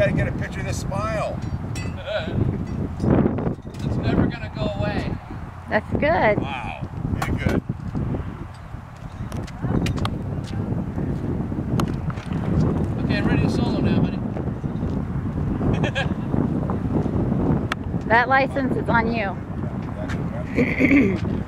got to get a picture of this smile. it's never going to go away. That's good. Wow. Very good. Okay, I'm ready to solo now, honey. that license is on you.